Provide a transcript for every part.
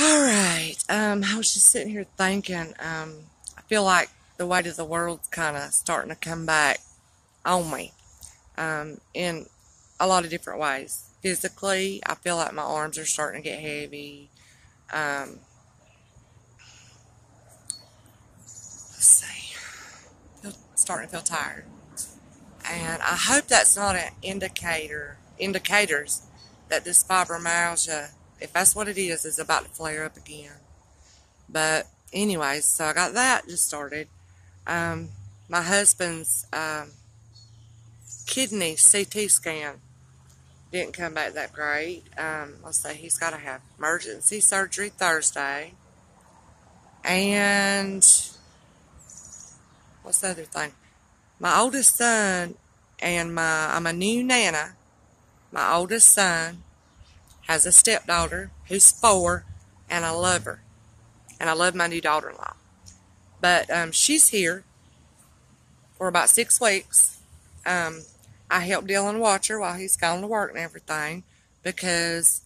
All right. Um, I was just sitting here thinking. Um, I feel like the weight of the world's kind of starting to come back on me. Um, in a lot of different ways. Physically, I feel like my arms are starting to get heavy. Um, let's see. Feel, starting to feel tired. And I hope that's not an indicator, indicators that this fibromyalgia if that's what it it's is about to flare up again. But anyways, so I got that just started. Um, my husband's um, kidney CT scan didn't come back that great. Um, let's say he's got to have emergency surgery Thursday. And what's the other thing? My oldest son and my, I'm a new nana. My oldest son has a stepdaughter who's four, and I love her. And I love my new daughter in law. But um, she's here for about six weeks. Um, I help Dylan watch her while he's gone to work and everything because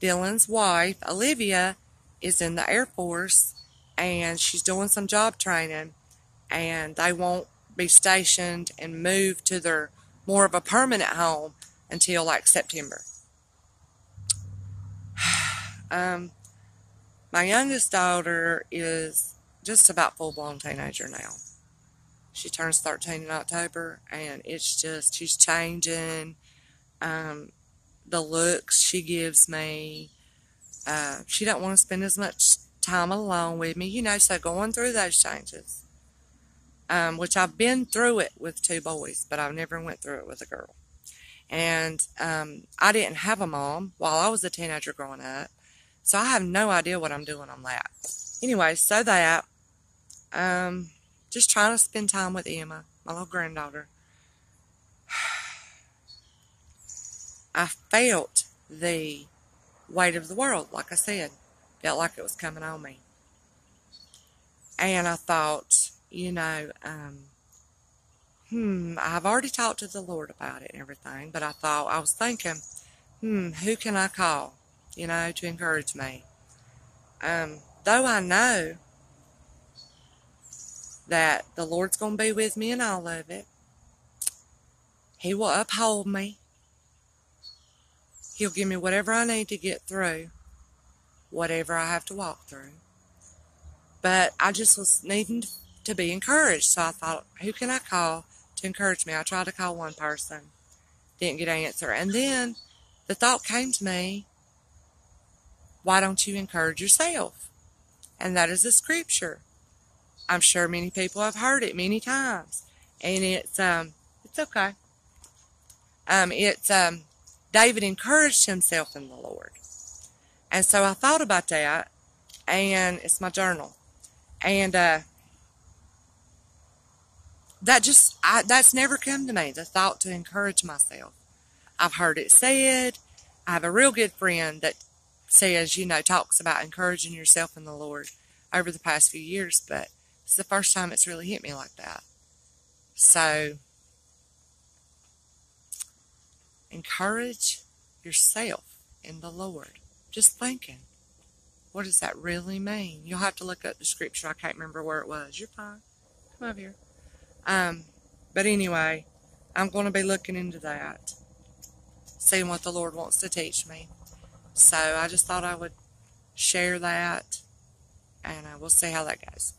Dylan's wife, Olivia, is in the Air Force and she's doing some job training and they won't be stationed and moved to their more of a permanent home until like September. Um, my youngest daughter is just about full blown teenager now. She turns 13 in October, and it's just, she's changing. Um, the looks she gives me. Uh, she don't want to spend as much time alone with me, you know, so going through those changes. Um, which I've been through it with two boys, but I've never went through it with a girl. And um, I didn't have a mom while I was a teenager growing up. So I have no idea what I'm doing on that. Anyway, so that, um, just trying to spend time with Emma, my little granddaughter. I felt the weight of the world, like I said. Felt like it was coming on me. And I thought, you know, um, hmm, I've already talked to the Lord about it and everything, but I thought, I was thinking, hmm, who can I call? You know, to encourage me. Um, though I know that the Lord's going to be with me in all of it, He will uphold me. He'll give me whatever I need to get through, whatever I have to walk through. But I just was needing to be encouraged, so I thought, who can I call to encourage me? I tried to call one person, didn't get an answer. And then the thought came to me why don't you encourage yourself? And that is a scripture. I'm sure many people have heard it many times. And it's um it's okay. Um it's um David encouraged himself in the Lord. And so I thought about that and it's my journal. And uh that just I, that's never come to me the thought to encourage myself i've heard it said i have a real good friend that says, you know, talks about encouraging yourself in the Lord over the past few years, but it's the first time it's really hit me like that. So, encourage yourself in the Lord. Just thinking, what does that really mean? You'll have to look up the scripture. I can't remember where it was. You're fine. Come over here. Um, but anyway, I'm going to be looking into that, seeing what the Lord wants to teach me. So I just thought I would share that and uh, we'll see how that goes.